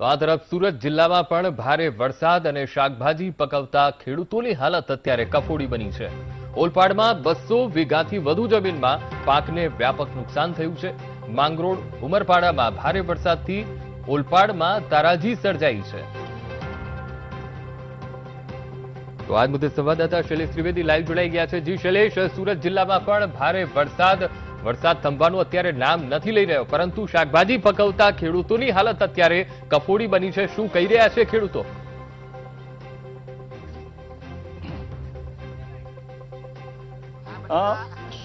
આ તરફ સુરત જિલ્લામાં પણ ભારે વરસાદ અને શાકભાજી પકવતા ખેડૂતોની હાલત અત્યારે કફોડી બની છે. ઓલપાડમાં બસો વીઘાથી વધુ જમીનમાં પાકને વ્યાપક નુકસાન થયું છે. માંગરોળ, ઉમરપાડામાં ભારે વરસાદથી ઓલપાડમાં તારાજી સર્જાઈ છે. તો આજ મુદ્દે સંવાદદાતા શૈલેષ ત્રિવેદી લાઈવ જોડાઈ ગયા છે. જી શૈલેષ, સુરત જિલ્લામાં પણ ભારે વરસાદ વરસાદ થંભવાનું અત્યારે નામ નથી લઈ રહ્યો, પરંતુ શાકભાજી પકવતા ખેડૂતોની હાલત અત્યારે કફોડી બની છે. શું કહી રહ્યા છે ખેડૂતો?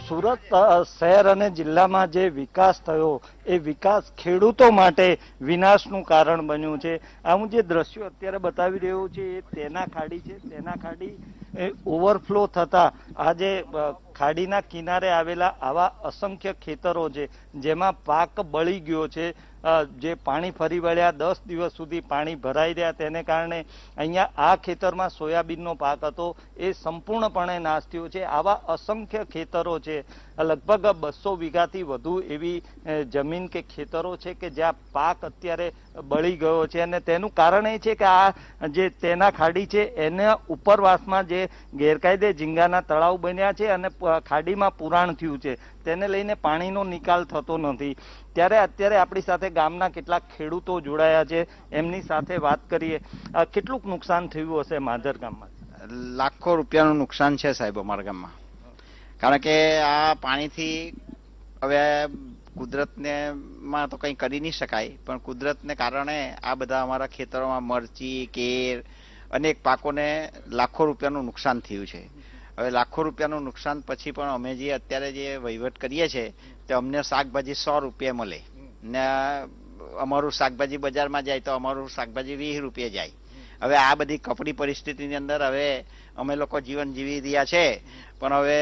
સુરત શહેર અને જિલ્લામાં જે વિકાસ થયો, એ વિકાસ ખેડૂતો માટે વિનાશનું કારણ બન્યું છે. આ હું જે દ્રશ્યો અત્યારે બતાવી રહ્યો છે, એ તેના ખાડી છે. તેના ખાડી ઓવરફ્લો થતા આજે ખાડીના કિનારે આવેલા આવા અસંખ્ય ખેતરો છે, જેમાં પાક બળી ગયો છે. જે પાણી ફરી વળ્યા, દસ દિવસ સુધી પાણી ભરાઈ રહ્યા. તેને કારણે અહીંયા આ ખેતરમાં સોયાબીનનો પાક હતો. એ સંપૂર્ણપણે નાશ થયો છે. આવા અસંખ્ય ખેતરો છે. લગભગ બસો વીઘાથી વધુ એવી જમીન કે ખેતરો છે કે જ્યાં પાક અત્યારે બળી ગયો છે. અને તેનું કારણ એ છે કે આ જે તેના ખાડી છે, એના ઉપરવાસમાં જે ગેરકાયદે ઝીંગાના તળાવ બન્યા છે અને ખાડીમાં પુરાણ થયું છે. તેને લઈને પાણીનો નિકાલ થતો નથી. ત્યારે અત્યારે આપણી સાથે ગામના કેટલાક ખેડૂતો જોડાયા છે. એમની સાથે વાત કરીએ. કેટલુંક નુકસાન થયું હશે માધર ગામમાં? લાખો રૂપિયાનું નુકસાન છે સાહેબ અમારા ગામમાં. કારણ કે આ પાણીથી હવે કુદરતને માં તો કંઈ કરી નહીં શકાય. પણ કુદરતને કારણે આ બધા અમારા ખેતરોમાં મરચી, કેર અનેક પાકોને લાખો રૂપિયાનું નુકસાન થયું છે. હવે લાખો રૂપિયાનું નુકસાન પછી પણ અમે જે અત્યારે જે વહીવટ કરીએ છીએ તે અમને શાકભાજી સો રૂપિયા મળે. ને અમારું શાકભાજી બજારમાં જાય તો અમારું શાકભાજી વીસ રૂપિયા જાય. હવે આ બધી કપડી પરિસ્થિતિની અંદર હવે અમે લોકો જીવન જીવી રહ્યા છે. પણ હવે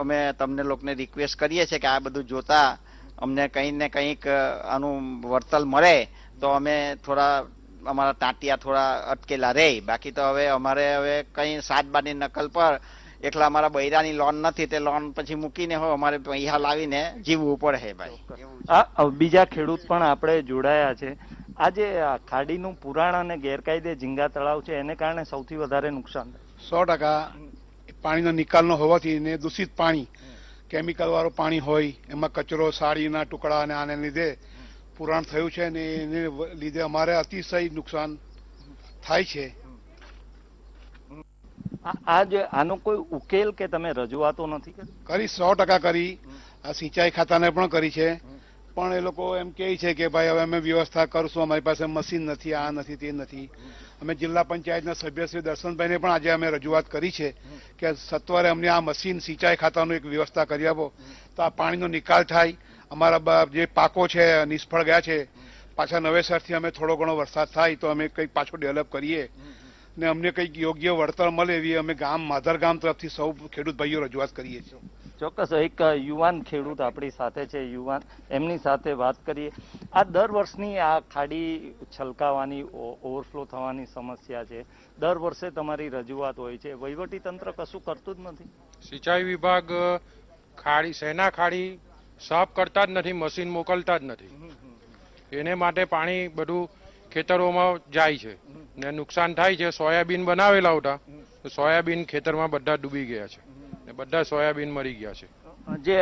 અમે તમને લોકોને રિક્વેસ્ટ કરીએ છીએ કે આ બધું જોતા અમને કંઈ ને કંઈક આનું વર્તલ મળે તો અમે થોડા અમારા તાંટિયા થોડા અટકેલા રહે. બાકી તો હવે અમારે હવે કંઈ સાત સાતબારની નકલ પર એકલા અમારા બૈરાની લોન નથી તે લોન પછી મૂકીને હો અમારે પૈસા લાવીને જીવવું પડે ભાઈ. આ બીજા ખેડૂત પણ આપણે જોડાયા છે. આજે આ ખાડીનું પુરાણ અને ગેરકાયદે ઝીંગા તળાવ છે એને કારણે સૌથી વધારે નુકસાન સો ટકા. પાણીનો નિકાલનો હોવાથી ને દૂષિત પાણી કેમિકલ વાળું પાણી હોય એમાં કચરો સાડીના ટુકડા અને આને લીધે પુરાણ થયું છે ને એને લીધે અમારે અતિશય નુકસાન થાય છે. આ- જે આનો કોઈ ઉકેલ કે તમે રજૂઆતો નથી કરી? સો ટકા કરી. આ સિંચાઈ ખાતાને પણ કરી છે. પણ એ લોકો એમ કહે છે કે ભાઈ, હવે અમે વ્યવસ્થા કરશું, અમારી પાસે મશીન નથી, આ નથી, તે નથી. અમે જિલ્લા પંચાયતના સભ્ય શ્રી દર્શનભાઈને પણ આજે અમે રજૂઆત કરી છે કે સત્વરે અમને આ મશીન સિંચાઈ ખાતાનું એક વ્યવસ્થા કરી આપો. તો આ પાણીનો નિકાલ થાય. અમારા જે પાકો છે, નિષ્ફળ ગયા છે. પાછા નવેસરથી અમે થોડો ઘણો વરસાદ થાય તો અમે કંઈક પાછો ડેવલપ કરીએ. ને અમને કંઈક યોગ્ય વળતર મળે એવી અમે ગામ માધર ગામ તરફથી સૌ ખેડૂત ભાઈઓ રજૂઆત કરીએ છીએ. ચોક્કસ એક યુવાન ખેડૂત આપણી સાથે છે યુવાન. એમની સાથે વાત કરીએ. આ દર વર્ષની આ ખાડી છલકાવાની ઓવરફ્લો થવાની સમસ્યા છે. દર વર્ષે તમારી રજૂઆત હોય છે. વહીવટી તંત્ર કશું કરતું જ નથી. સિંચાઈ વિભાગ ખાડી સેના ખાડી સાફ કરતા જ નથી મશીન મોકલતા જ નથી. એને માટે પાણી બધું ખેતરોમાં જાય છે. ને નુકસાન થાય છે. સોયાબીન બનાવેલા હતા. તો સોયાબીન ખેતરમાં બધા ડૂબી ગયા છે. ને બધા સોયાબીન મરી ગયા છે. જે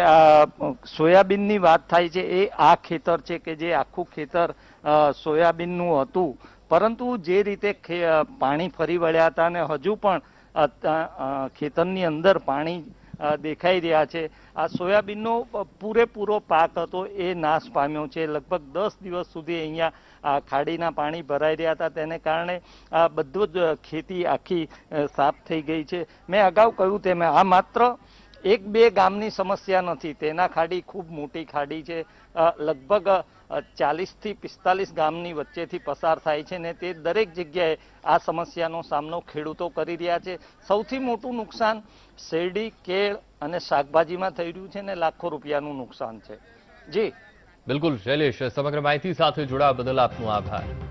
સોયાબીનની વાત થાય છે, એ આ ખેતર છે કે જે આખું ખેતર સોયાબીનનું હતું. પરંતુ જે રીતે પાણી ફરી વળ્યા હતા અને હજુ પણ ખેતરની અંદર પાણી દેખાઈ રહ્યા છે. આ સોયાબીનનો પૂરેપૂરો પાક હતો, એ નાશ પામ્યો છે. લગભગ દસ દિવસ સુધી અહીંયા, આ ખાડીના પાણી ભરાઈ રહ્યા હતા. તેને કારણે, આ બધું જ ખેતી આખી સાફ થઈ ગઈ છે. મેં અગાઉ કહ્યું તેમ, આ માત્ર એક બે ગામની સમસ્યા નથી. તેના ખાડી ખૂબ મોટી ખાડી છે. લગભગ ચાલીસથી પિસ્તાલીસ ગામની વચ્ચેથી પસાર થાય છે ને તે દરેક જગ્યાએ આ સમસ્યાનો સામનો ખેડૂતો કરી રહ્યા છે. સૌથી મોટું નુકસાન શેરડી, કેળ અને શાકભાજીમાં થઈ રહ્યું છે ને લાખો રૂપિયાનું નુકસાન છે. જી. બિલકુલ, શૈલેષ, સમગ્ર માહિતી સાથે જોડાવા બદલ આપનો આભાર.